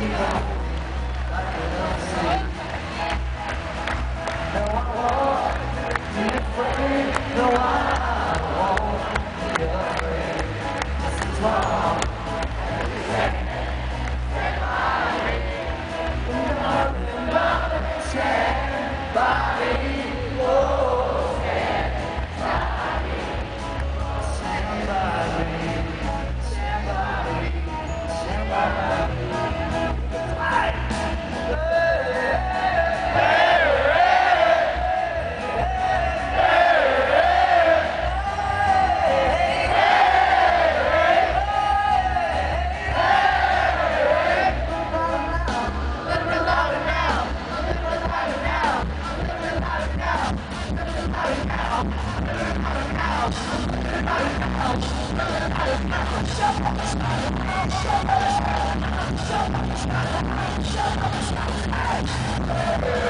Yeah. Shut up!